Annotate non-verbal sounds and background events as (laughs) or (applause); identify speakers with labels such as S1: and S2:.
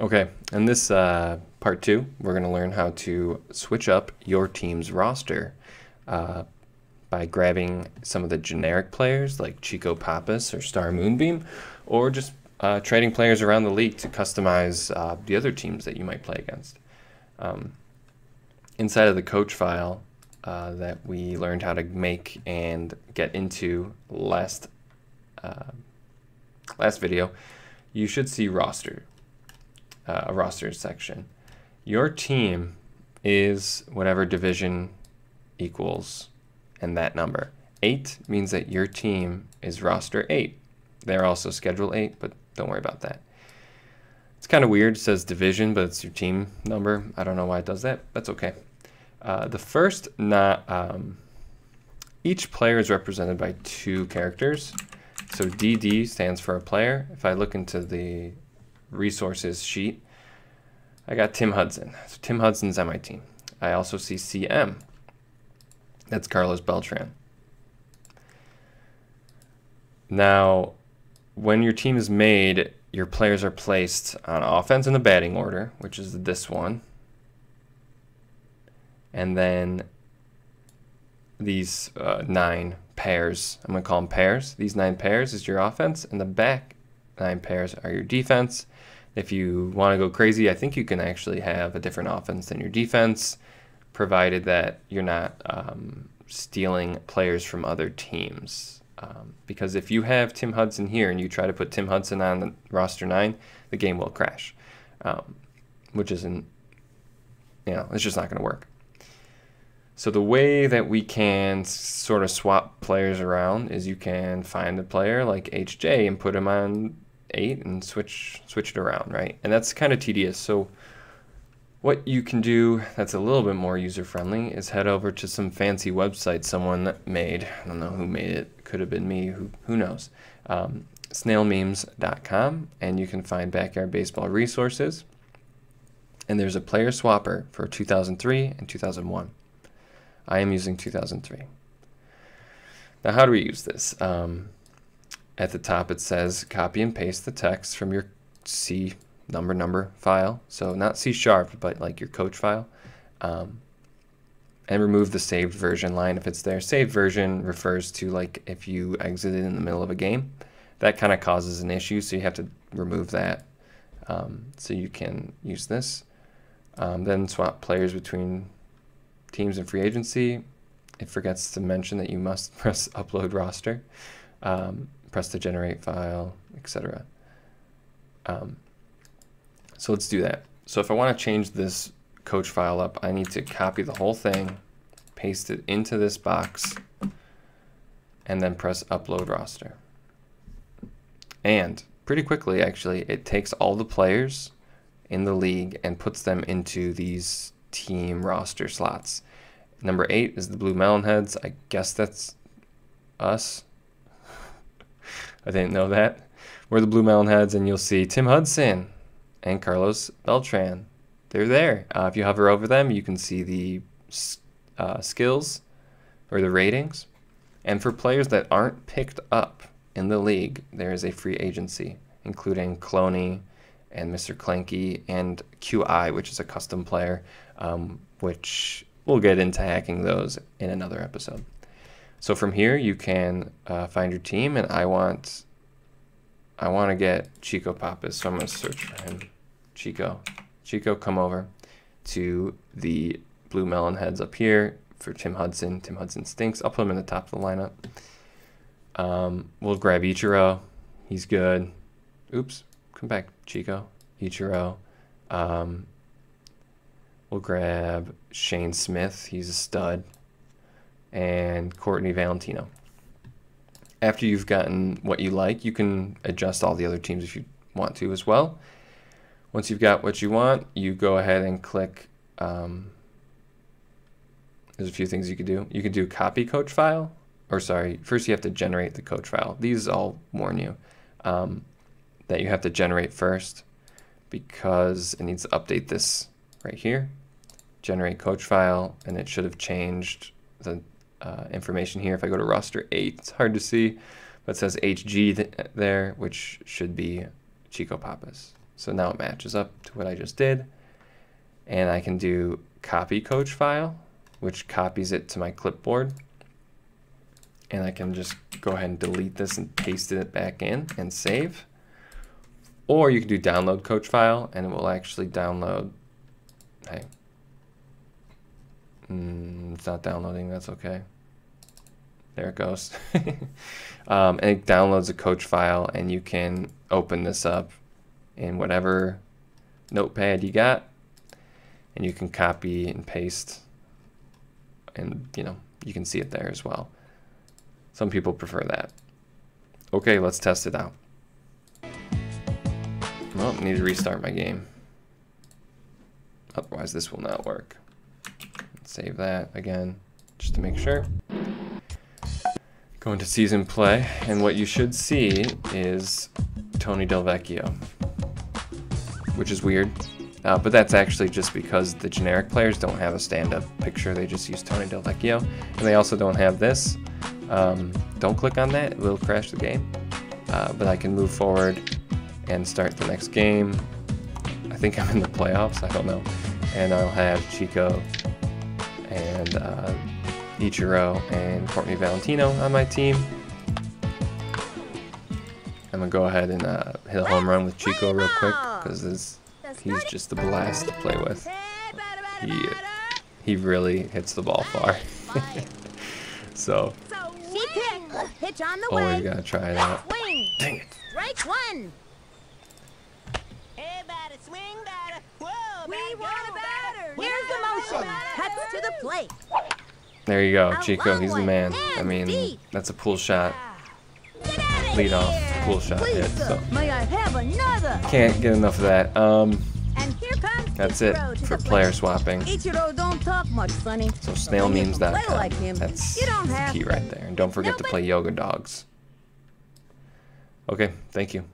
S1: Okay, in this uh, part two, we're going to learn how to switch up your team's roster uh, by grabbing some of the generic players like Chico Pappas or Star Moonbeam, or just uh, trading players around the league to customize uh, the other teams that you might play against. Um, inside of the coach file uh, that we learned how to make and get into last uh, last video, you should see roster uh, a roster section. Your team is whatever division equals and that number. 8 means that your team is roster 8. They're also schedule 8, but don't worry about that. It's kind of weird. It says division, but it's your team number. I don't know why it does that. That's okay. Uh, the first, not um, each player is represented by two characters. So DD stands for a player. If I look into the resources sheet, I got Tim Hudson. So Tim Hudson's on my team. I also see CM. That's Carlos Beltran. Now, when your team is made, your players are placed on offense in the batting order, which is this one. And then these uh, nine pairs, I'm going to call them pairs. These nine pairs is your offense, and the back nine pairs are your defense. If you want to go crazy, I think you can actually have a different offense than your defense, provided that you're not um, stealing players from other teams. Um, because if you have Tim Hudson here and you try to put Tim Hudson on the roster nine, the game will crash, um, which isn't, you know, it's just not going to work. So the way that we can sort of swap players around is you can find a player like HJ and put him on eight and switch switch it around, right? And that's kind of tedious. So what you can do that's a little bit more user friendly is head over to some fancy website someone made. I don't know who made it. Could have been me. Who who knows? Um, snailmemes.com, and you can find backyard baseball resources. And there's a player swapper for 2003 and 2001. I am using 2003. Now, how do we use this? Um, at the top it says copy and paste the text from your C number number file. So not C sharp, but like your coach file. Um, and remove the saved version line if it's there. Saved version refers to like if you exited in the middle of a game. That kind of causes an issue, so you have to remove that um, so you can use this. Um, then swap players between teams and free agency. It forgets to mention that you must (laughs) press upload roster. Um, press the generate file, etc. Um, so let's do that. So if I want to change this coach file up, I need to copy the whole thing, paste it into this box, and then press upload roster. And pretty quickly, actually, it takes all the players in the league and puts them into these team roster slots. Number eight is the Blue Melonheads. I guess that's us. I didn't know that. We're the Blue Melonheads, and you'll see Tim Hudson and Carlos Beltran. They're there. Uh, if you hover over them, you can see the uh, skills or the ratings. And for players that aren't picked up in the league, there is a free agency, including Cloney and Mr. Clanky and QI, which is a custom player, um, which we'll get into hacking those in another episode. So from here, you can uh, find your team, and I want I want to get Chico Pappas, so I'm going to search for him. Chico. Chico, come over to the blue melon heads up here for Tim Hudson. Tim Hudson stinks. I'll put him in the top of the lineup. Um, we'll grab Ichiro. He's good. Oops. Come back, Chico. Ichiro. Um, we'll grab Shane Smith. He's a stud and Courtney Valentino. After you've gotten what you like, you can adjust all the other teams if you want to as well. Once you've got what you want, you go ahead and click. Um, there's a few things you could do. You could do copy coach file, or sorry, first you have to generate the coach file. These I'll warn you um, that you have to generate first because it needs to update this right here. Generate coach file, and it should have changed the uh, information here. If I go to roster 8, it's hard to see, but it says HG th there, which should be Chico Pappas. So now it matches up to what I just did. And I can do copy coach file, which copies it to my clipboard. And I can just go ahead and delete this and paste it back in and save. Or you can do download coach file and it will actually download. Hey. Mm, it's not downloading, that's okay. There it goes. (laughs) um, and it downloads a coach file and you can open this up in whatever notepad you got and you can copy and paste and you know you can see it there as well. Some people prefer that. Okay let's test it out. Well I need to restart my game. Otherwise this will not work. Save that again just to make sure go into season play and what you should see is Tony Del Vecchio which is weird. Uh, but that's actually just because the generic players don't have a stand-up picture. They just use Tony Del Vecchio. And they also don't have this. Um, don't click on that. It will crash the game. Uh, but I can move forward and start the next game. I think I'm in the playoffs. I don't know. And I'll have Chico and uh, Ichiro and Courtney Valentino on my team. I'm gonna go ahead and uh, hit a home run with Chico real quick because he's just a blast to play with. He he really hits the ball far. so always gotta try it out. Dang it!
S2: Strike one. Here's the motion. Cuts to the plate.
S1: There you go, Chico. He's the man. I mean, that's a pool shot. Lead off, pool shot hit. So can't get enough of that. Um, that's it for player swapping. So snailmemes.com. That's the key right there. And don't forget to play Yoga Dogs. Okay, thank you.